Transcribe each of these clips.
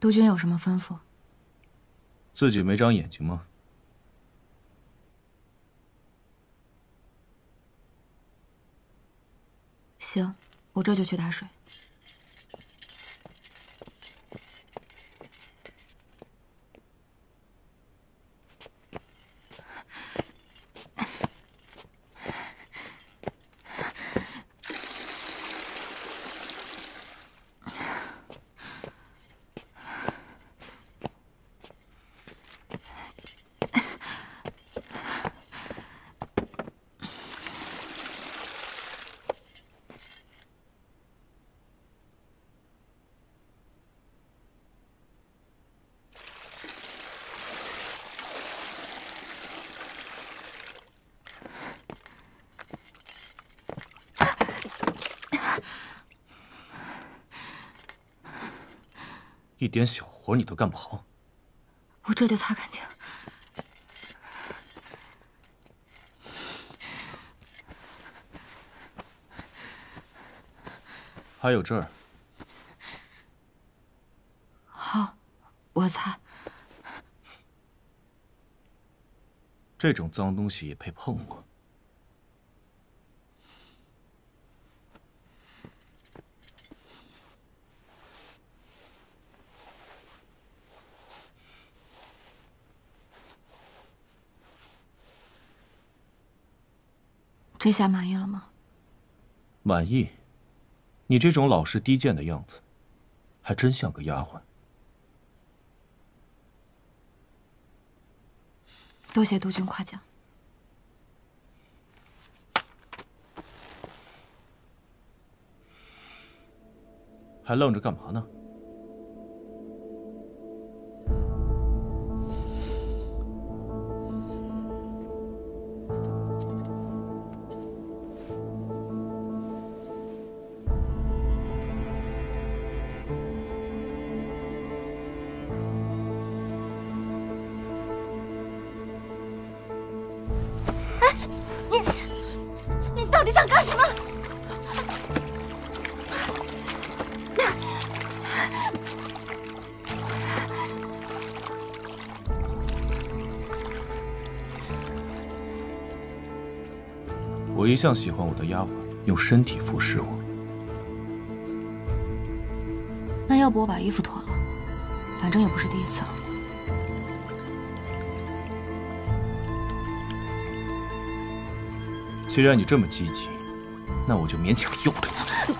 督军有什么吩咐？自己没长眼睛吗？行，我这就去打水。一点小活你都干不好，我这就擦干净。还有这儿，好，我擦。这种脏东西也配碰我？这下满意了吗？满意。你这种老实低贱的样子，还真像个丫鬟。多谢督军夸奖。还愣着干嘛呢？我一向喜欢我的丫鬟用身体服侍我。那要不我把衣服脱了，反正也不是第一次了。既然你这么积极，那我就勉强诱着你。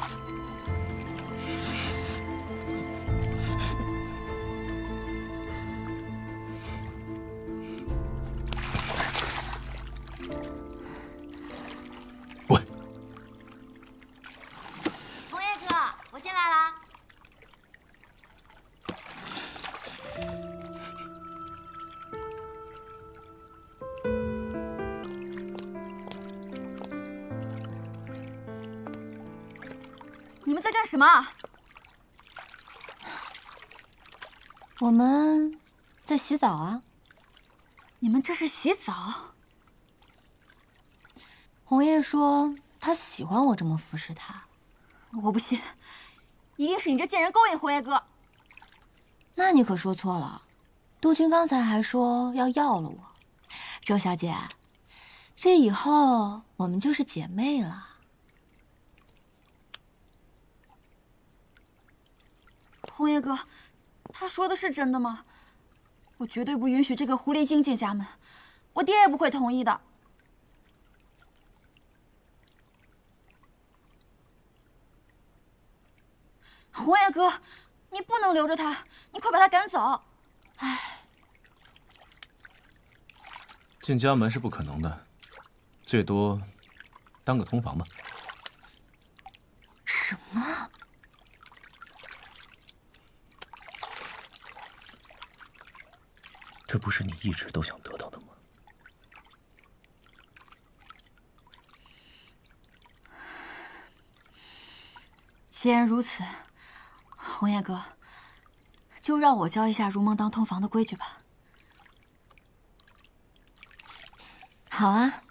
你们在干什么？我们在洗澡啊。你们这是洗澡？红叶说他喜欢我这么服侍他。我不信，一定是你这贱人勾引红叶哥。那你可说错了，督军刚才还说要要了我。周小姐，这以后我们就是姐妹了。红叶哥，他说的是真的吗？我绝对不允许这个狐狸精进家门，我爹也不会同意的。红叶哥，你不能留着他，你快把他赶走！哎，进家门是不可能的，最多当个通房吧。什么？这不是你一直都想得到的吗？既然如此，红叶哥，就让我教一下如梦当通房的规矩吧。好啊。